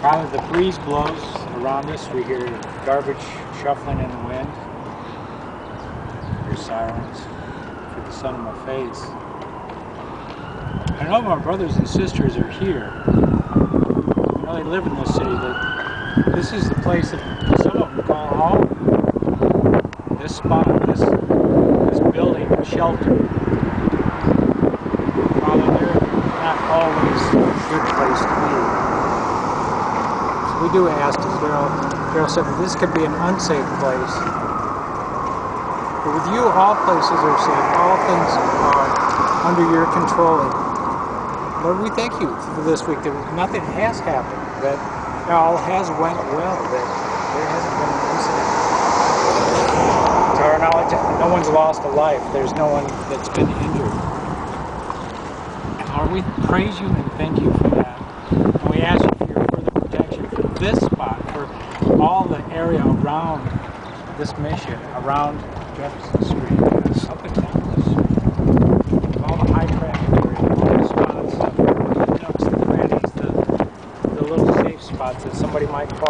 Probably the breeze blows around us. We hear garbage shuffling in the wind. Hear sirens. For the sun in my face. I know my brothers and sisters are here. Know they live in this city. That this is the place that some of them call home. This spot, this this building, shelter. Father, they're not always a good place to be. So we do ask, as Daryl, Daryl said, that this could be an unsafe place. But with you, all places are safe. All things are under your control. Lord, we thank you for this week that nothing has happened, that all has went well, that there hasn't been an incident. To our knowledge, no one's lost a life. There's no one that's been injured. Lord, we praise you and thank you for that. And we ask you for your further protection for this spot, for all the area around this mission, around Jefferson Street, up and down this street, all the high traffic areas, all the spots, the nooks, the crannies, the, the little safe spots that somebody might fall.